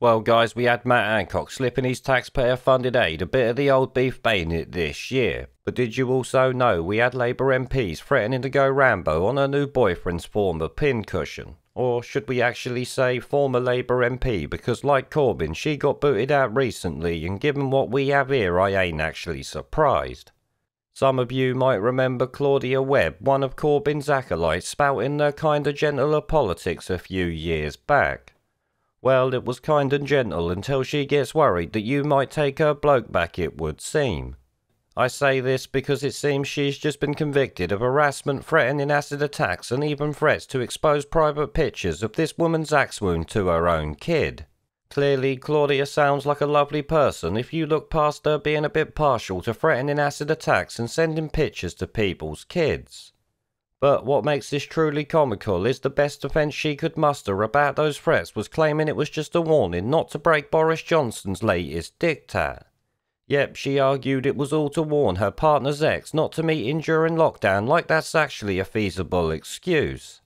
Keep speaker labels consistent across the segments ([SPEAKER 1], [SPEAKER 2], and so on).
[SPEAKER 1] Well, guys, we had Matt Hancock slipping his taxpayer funded aid a bit of the old beef bayonet this year. But did you also know we had Labour MPs threatening to go Rambo on her new boyfriend's former pincushion? Or should we actually say former Labour MP because, like Corbyn, she got booted out recently, and given what we have here, I ain't actually surprised. Some of you might remember Claudia Webbe, one of Corbyn's acolytes, spouting their kinda gentler politics a few years back. Well, it was kind and gentle until she gets worried that you might take her bloke back, it would seem. I say this because it seems she's just been convicted of harassment, threatening acid attacks, and even threats to expose private pictures of this woman's axe wound to her own kid. Clearly, Claudia sounds like a lovely person if you look past her being a bit partial to threatening acid attacks and sending pictures to people's kids. But what makes this truly comical is the best defence she could muster about those threats was claiming it was just a warning not to break Boris Johnson's latest diktat. Yep, she argued it was all to warn her partner's ex not to meet in during lockdown like that's actually a feasible excuse.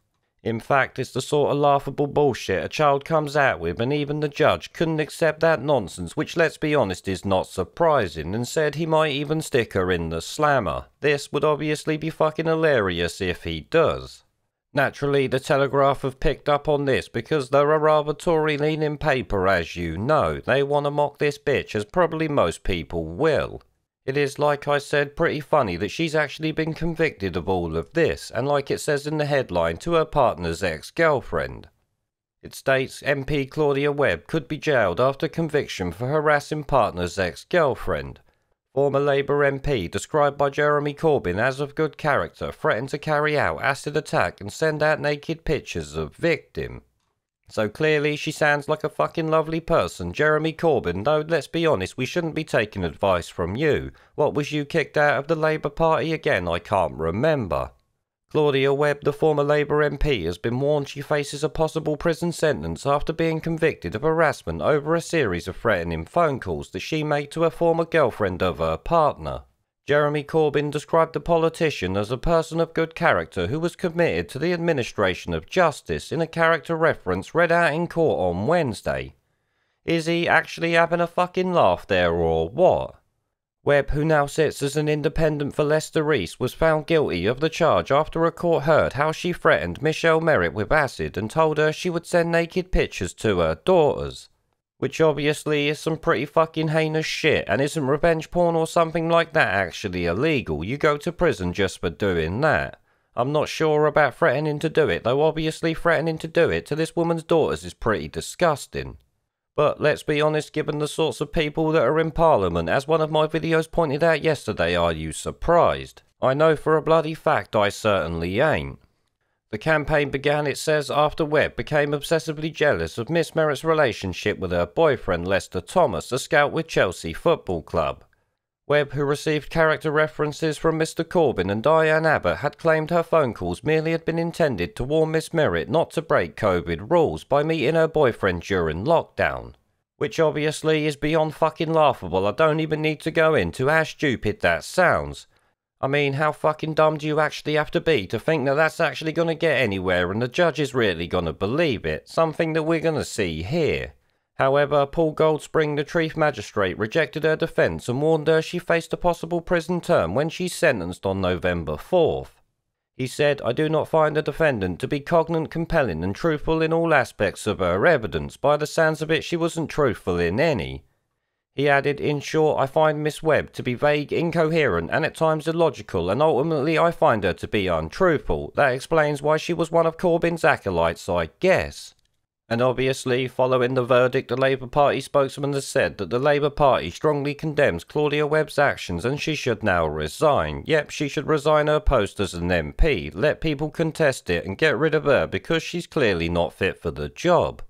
[SPEAKER 1] In fact, it's the sort of laughable bullshit a child comes out with, and even the judge couldn't accept that nonsense, which, let's be honest, is not surprising, and said he might even stick her in the slammer. This would obviously be fucking hilarious if he does. Naturally, the Telegraph have picked up on this because they're a rather Tory leaning paper, as you know. They want to mock this bitch, as probably most people will. It is, like I said, pretty funny that she's actually been convicted of all of this, and like it says in the headline, to her partner's ex girlfriend. It states MP Claudia Webbe could be jailed after conviction for harassing partner's ex girlfriend. Former Labour MP, described by Jeremy Corbyn as of good character, threatened to carry out acid attack and send out naked pictures of victim. So clearly she sounds like a fucking lovely person, Jeremy Corbyn, though let's be honest, we shouldn't be taking advice from you. What was you kicked out of the Labour Party again? I can't remember. Claudia Webbe, the former Labour MP, has been warned she faces a possible prison sentence after being convicted of harassment over a series of threatening phone calls that she made to a former girlfriend of her partner. Jeremy Corbyn described the politician as a person of good character who was committed to the administration of justice in a character reference read out in court on Wednesday. Is he actually having a fucking laugh there or what? Webbe, who now sits as an independent for Leicester East, was found guilty of the charge after a court heard how she threatened Michelle Merritt with acid and told her she would send naked pictures to her daughters. Which obviously is some pretty fucking heinous shit, and isn't revenge porn or something like that actually illegal? You go to prison just for doing that. I'm not sure about threatening to do it, though obviously threatening to do it to this woman's daughters is pretty disgusting. But let's be honest, given the sorts of people that are in Parliament, as one of my videos pointed out yesterday, are you surprised? I know for a bloody fact I certainly ain't. The campaign began, it says, after Webbe became obsessively jealous of Miss Merritt's relationship with her boyfriend Lester Thomas, a scout with Chelsea Football Club. Webbe, who received character references from Mr. Corbyn and Diane Abbott, had claimed her phone calls merely had been intended to warn Miss Merritt not to break COVID rules by meeting her boyfriend during lockdown. Which obviously is beyond fucking laughable. I don't even need to go into how stupid that sounds. I mean, how fucking dumb do you actually have to be to think that that's actually going to get anywhere and the judge is really going to believe it? Something that we're going to see here. However, Paul Goldspring, the chief magistrate, rejected her defence and warned her she faced a possible prison term when she's sentenced on November 4th. He said, I do not find the defendant to be cognate, compelling, and truthful in all aspects of her evidence. By the sounds of it, she wasn't truthful in any. He added, In short, I find Miss Webbe to be vague, incoherent, and at times illogical, and ultimately I find her to be untruthful. That explains why she was one of Corbyn's acolytes, I guess. And obviously, following the verdict, the Labour Party spokesman has said that the Labour Party strongly condemns Claudia Webbe's actions and she should now resign. Yep, she should resign her post as an MP, let people contest it, and get rid of her because she's clearly not fit for the job.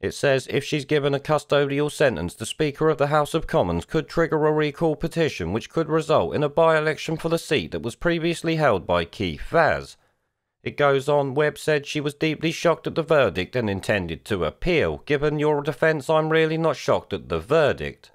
[SPEAKER 1] It says if she's given a custodial sentence, the Speaker of the House of Commons could trigger a recall petition which could result in a by election for the seat that was previously held by Keith Vaz. It goes on, Webbe said she was deeply shocked at the verdict and intended to appeal. Given your defence, I'm really not shocked at the verdict.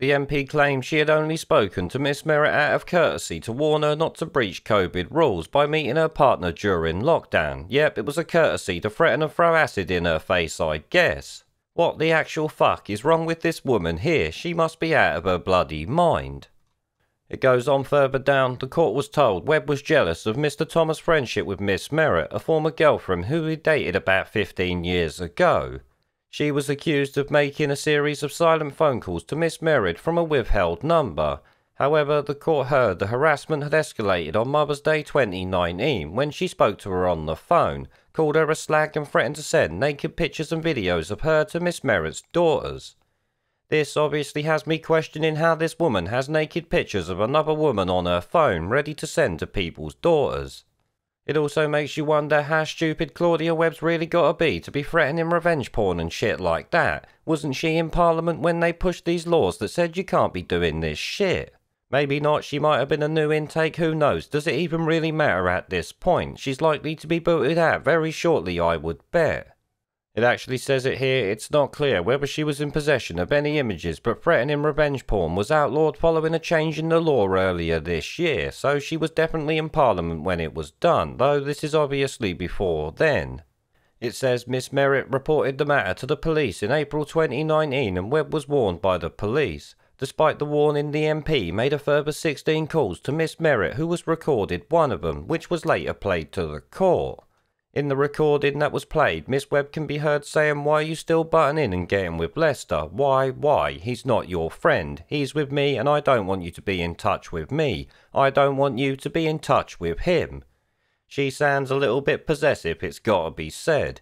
[SPEAKER 1] The MP claimed she had only spoken to Miss Merritt out of courtesy to warn her not to breach COVID rules by meeting her partner during lockdown. Yep, it was a courtesy to threaten and throw acid in her face, I guess. What the actual fuck is wrong with this woman here? She must be out of her bloody mind. It goes on further down. The court was told Webbe was jealous of Mr. Thomas' friendship with Miss Merritt, a former girlfriend who he dated about 15 years ago. She was accused of making a series of silent phone calls to Miss Merritt from a withheld number. However, the court heard the harassment had escalated on Mother's Day 2019 when she spoke to her on the phone, called her a slag and threatened to send naked pictures and videos of her to Miss Merritt's daughters. This obviously has me questioning how this woman has naked pictures of another woman on her phone ready to send to people's daughters. It also makes you wonder how stupid Claudia Webbe's really gotta be to be threatening revenge porn and shit like that. Wasn't she in Parliament when they pushed these laws that said you can't be doing this shit? Maybe not, she might have been a new intake, who knows? Does it even really matter at this point? She's likely to be booted out very shortly, I would bet. It actually says it here, it's not clear whether she was in possession of any images, but threatening revenge porn was outlawed following a change in the law earlier this year, so she was definitely in Parliament when it was done, though this is obviously before then. It says Miss Merritt reported the matter to the police in April 2019 and Webbe was warned by the police. Despite the warning, the MP made a further 16 calls to Miss Merritt, who was recorded one of them, which was later played to the court. In the recording that was played, Miss Webbe can be heard saying, Why are you still butting in and getting with Lester? Why, why? He's not your friend. He's with me, and I don't want you to be in touch with me. I don't want you to be in touch with him. She sounds a little bit possessive, it's gotta be said.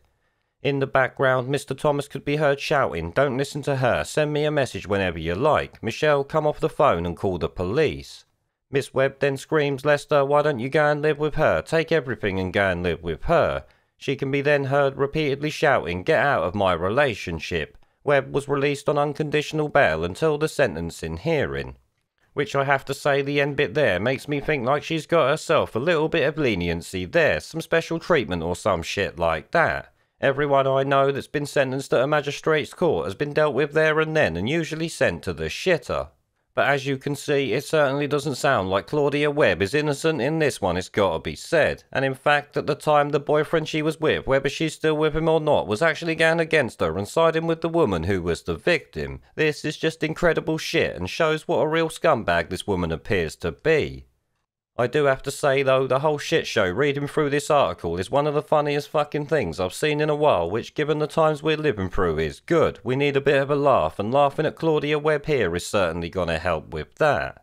[SPEAKER 1] In the background, Mr. Thomas could be heard shouting, Don't listen to her, send me a message whenever you like. Michelle, come off the phone and call the police. Miss Webbe then screams, Lester, why don't you go and live with her? Take everything and go and live with her. She can be then heard repeatedly shouting, Get out of my relationship. Webbe was released on unconditional bail until the sentencing hearing. Which I have to say, the end bit there makes me think like she's got herself a little bit of leniency there, some special treatment or some shit like that. Everyone I know that's been sentenced at a magistrate's court has been dealt with there and then and usually sent to the shitter. But as you can see, it certainly doesn't sound like Claudia Webbe is innocent in this one, it's gotta be said. And in fact, at the time the boyfriend she was with, whether she's still with him or not, was actually going against her and siding with the woman who was the victim. This is just incredible shit and shows what a real scumbag this woman appears to be. I do have to say though, the whole shit show reading through this article is one of the funniest fucking things I've seen in a while, which given the times we're living through is good. We need a bit of a laugh, and laughing at Claudia Webbe here is certainly gonna help with that.